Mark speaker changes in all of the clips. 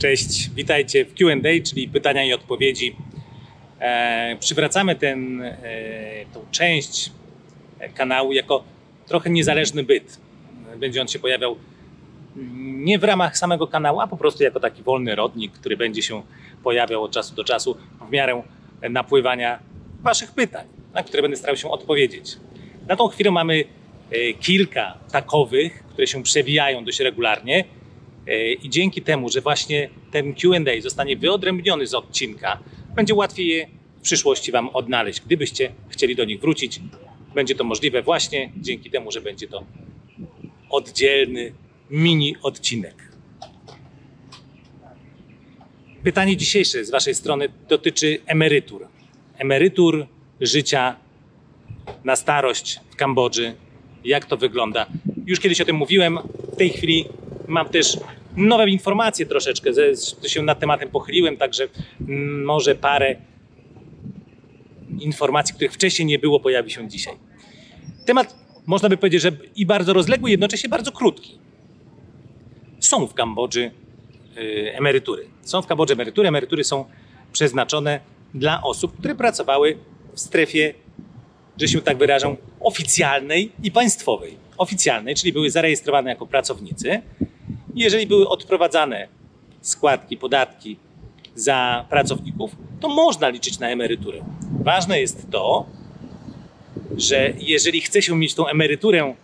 Speaker 1: Cześć, witajcie w QA, czyli pytania i odpowiedzi. E, przywracamy ten, e, część kanału jako trochę niezależny byt. Będzie on się pojawiał nie w ramach samego kanału, a po prostu jako taki wolny rodnik, który będzie się pojawiał od czasu do czasu w miarę napływania Waszych pytań, na które będę starał się odpowiedzieć. Na tą chwilę mamy e, kilka takowych, które się przewijają dość regularnie E, I dzięki temu, że właśnie ten QA zostanie wyodrębniony z odcinka, będzie łatwiej je w przyszłości Wam odnaleźć. Gdybyście chcieli do nich wrócić, będzie to możliwe właśnie dzięki temu, że będzie to oddzielny mini odcinek. Pytanie dzisiejsze z Waszej strony dotyczy emerytur. Emerytur życia na starość w Kambodży. Jak to wygląda? Już kiedyś o tym mówiłem. W tej chwili mam też nowe informacje troszeczkę, się nad tematem pochyliłem, także może parę informacji, których wcześniej nie było, pojawi się dzisiaj. Temat, można by powiedzieć, że i bardzo rozległy, jednocześnie bardzo krótki. Są w Kambodży y, emerytury. Są w Kambodży emerytury. Emerytury są przeznaczone dla osób, które pracowały w strefie, że się tak wyrażą, oficjalnej i państwowej. Oficjalnej, czyli były zarejestrowane jako pracownicy, jeżeli były odprowadzane składki, podatki za pracowników, to można liczyć na emeryturę. Ważne jest to, że jeżeli chce się mieć tą emeryturę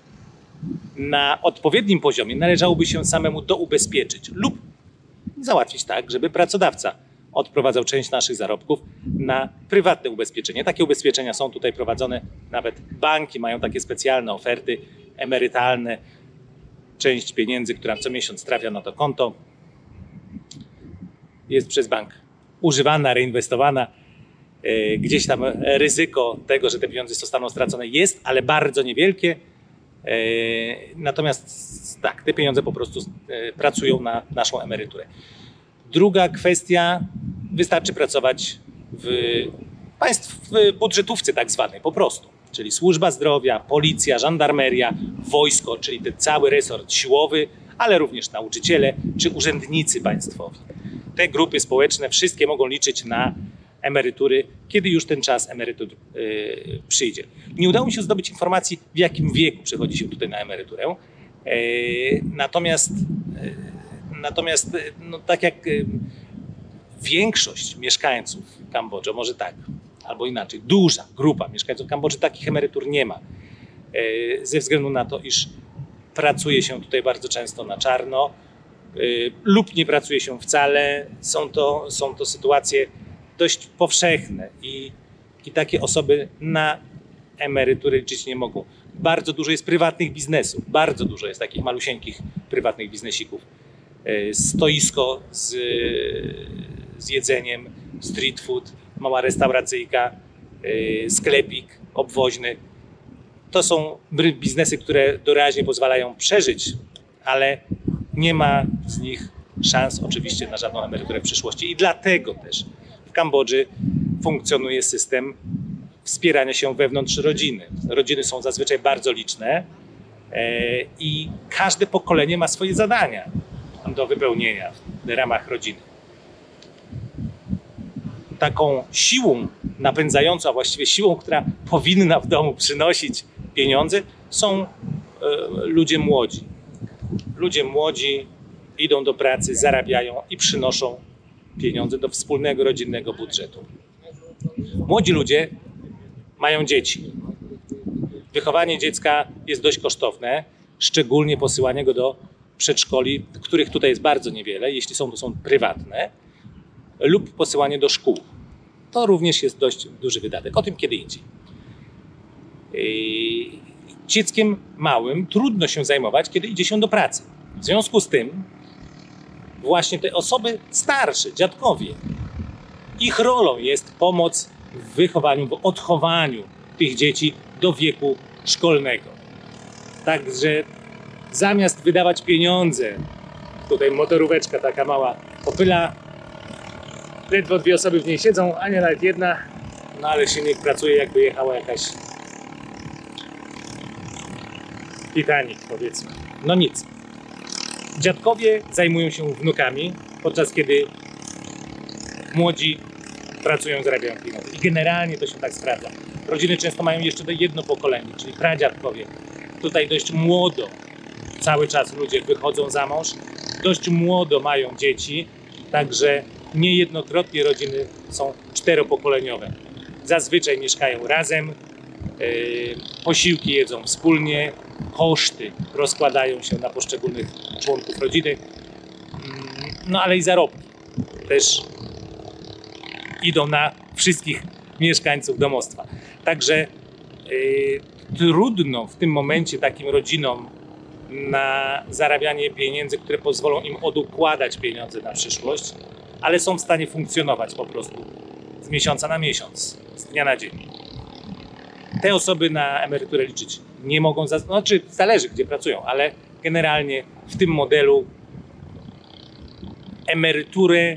Speaker 1: na odpowiednim poziomie, należałoby się samemu doubezpieczyć lub załatwić tak, żeby pracodawca odprowadzał część naszych zarobków na prywatne ubezpieczenie. Takie ubezpieczenia są tutaj prowadzone, nawet banki mają takie specjalne oferty emerytalne, część pieniędzy, która co miesiąc trafia na to konto, jest przez bank używana, reinwestowana. E, gdzieś tam ryzyko tego, że te pieniądze zostaną stracone jest, ale bardzo niewielkie. E, natomiast tak, te pieniądze po prostu e, pracują na naszą emeryturę. Druga kwestia, wystarczy pracować w państw w budżetówce tak zwanej, po prostu czyli służba zdrowia, policja, żandarmeria, wojsko, czyli ten cały resort siłowy, ale również nauczyciele czy urzędnicy państwowi. Te grupy społeczne wszystkie mogą liczyć na emerytury, kiedy już ten czas emerytur yy, przyjdzie. Nie udało mi się zdobyć informacji, w jakim wieku przechodzi się tutaj na emeryturę. Yy, natomiast, yy, natomiast no, tak jak większość mieszkańców Kambodży, może tak, albo inaczej, duża grupa mieszkańców Kambodży takich emerytur nie ma. E, ze względu na to, iż pracuje się tutaj bardzo często na czarno e, lub nie pracuje się wcale. Są to, są to sytuacje dość powszechne i, i takie osoby na emerytury liczyć nie mogą. Bardzo dużo jest prywatnych biznesów, bardzo dużo jest takich malusieńkich prywatnych biznesików. E, stoisko z, z jedzeniem, street food, mała restauracyjka, y, sklepik obwoźny. To są biznesy, które doraźnie pozwalają przeżyć, ale nie ma z nich szans oczywiście na żadną emeryturę w przyszłości. I dlatego też w Kambodży funkcjonuje system wspierania się wewnątrz rodziny. Rodziny są zazwyczaj bardzo liczne e, i każde pokolenie ma swoje zadania do wypełnienia w ramach rodziny taką siłą napędzającą, a właściwie siłą, która powinna w domu przynosić pieniądze, są e, ludzie młodzi. Ludzie młodzi idą do pracy, zarabiają i przynoszą pieniądze do wspólnego rodzinnego budżetu. Młodzi ludzie mają dzieci. Wychowanie dziecka jest dość kosztowne, szczególnie posyłanie go do przedszkoli, których tutaj jest bardzo niewiele, jeśli są, to są prywatne lub posyłanie do szkół. To również jest dość duży wydatek. O tym kiedy indziej. Yy, dzieckiem małym trudno się zajmować, kiedy idzie się do pracy. W związku z tym właśnie te osoby starsze, dziadkowie, ich rolą jest pomoc w wychowaniu, w odchowaniu tych dzieci do wieku szkolnego. Także zamiast wydawać pieniądze, tutaj motoróweczka taka mała popyla ledwo dwie osoby w niej siedzą, a nie nawet jedna. No ale silnik pracuje jakby jechała jakaś Titanic powiedzmy. No nic. Dziadkowie zajmują się wnukami, podczas kiedy młodzi pracują, zarabiają pieniądze. I generalnie to się tak sprawdza. Rodziny często mają jeszcze jedno pokolenie, czyli pradziadkowie. Tutaj dość młodo cały czas ludzie wychodzą za mąż, dość młodo mają dzieci, także niejednokrotnie rodziny są czteropokoleniowe. Zazwyczaj mieszkają razem, yy, posiłki jedzą wspólnie, koszty rozkładają się na poszczególnych członków rodziny, Mm, no ale i zarobki też idą na wszystkich mieszkańców domostwa. Także yy, trudno w tym momencie takim rodzinom na zarabianie pieniędzy, które pozwolą im odukładać pieniądze na przyszłość, ale są w stanie funkcjonować po prostu z miesiąca na miesiąc, z dnia na dzień. Te osoby na emeryturę liczyć nie mogą, znaczy zależy gdzie pracują, ale generalnie w tym modelu emeryturę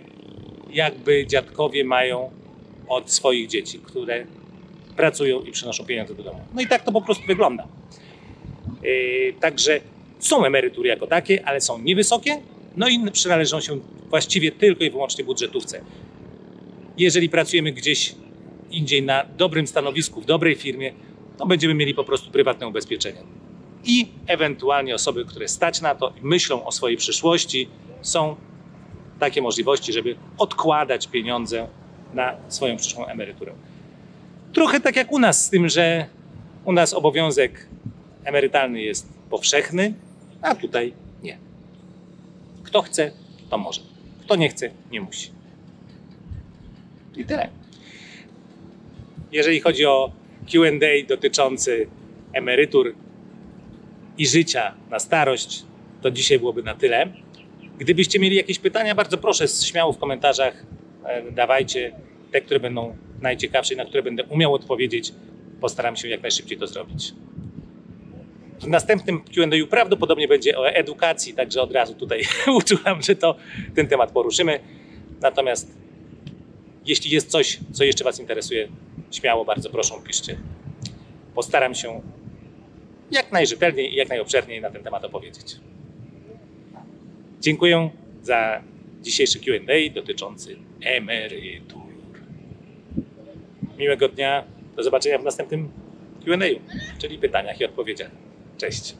Speaker 1: jakby dziadkowie mają od swoich dzieci, które pracują i przynoszą pieniądze do domu. No i tak to po prostu wygląda. Yy, także są emerytury jako takie, ale są niewysokie, no i przynależą się właściwie tylko i wyłącznie budżetówce. Jeżeli pracujemy gdzieś indziej na dobrym stanowisku, w dobrej firmie, to będziemy mieli po prostu prywatne ubezpieczenie. I ewentualnie osoby, które stać na to i myślą o swojej przyszłości, są takie możliwości, żeby odkładać pieniądze na swoją przyszłą emeryturę. Trochę tak jak u nas, z tym, że u nas obowiązek emerytalny jest powszechny, a tutaj. Kto chce, to może. Kto nie chce, nie musi. I tyle. Jeżeli chodzi o QA dotyczący emerytur i życia na starość, to dzisiaj byłoby na tyle. Gdybyście mieli jakieś pytania, bardzo proszę, śmiało w komentarzach e, dawajcie te, które będą najciekawsze i na które będę umiał odpowiedzieć. Postaram się jak najszybciej to zrobić. W następnym Q&A prawdopodobnie będzie o edukacji, także od razu tutaj uczulam, że to ten temat poruszymy. Natomiast jeśli jest coś, co jeszcze Was interesuje, śmiało bardzo proszę, piszcie. Postaram się jak najrzetelniej i jak najobszerniej na ten temat opowiedzieć. Dziękuję za dzisiejszy Q&A dotyczący emerytur. Miłego dnia. Do zobaczenia w następnym Q&A, czyli pytaniach i odpowiedziach. Cześć.